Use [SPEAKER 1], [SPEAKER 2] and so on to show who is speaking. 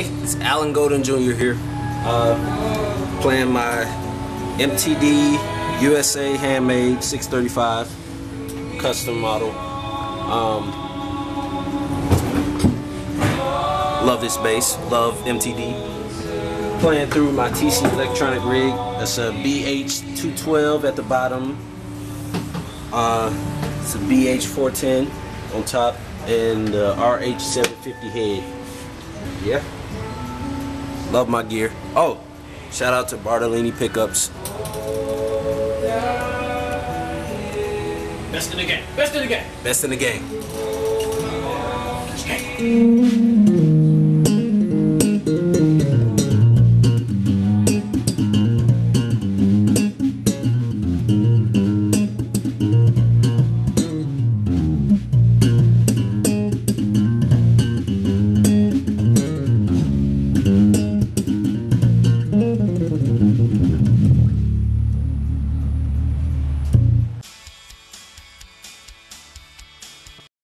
[SPEAKER 1] Hey, it's Allen Golden Jr. here. Uh, playing my MTD USA handmade 635 custom model. Um, love this bass. Love MTD. Playing through my TC electronic rig. That's a BH212 at the bottom. Uh, it's a BH410 on top and the RH750 head. Yeah. Love my gear. Oh, shout out to Bartolini Pickups.
[SPEAKER 2] Best in the game. Best in the game.
[SPEAKER 1] Best in the game.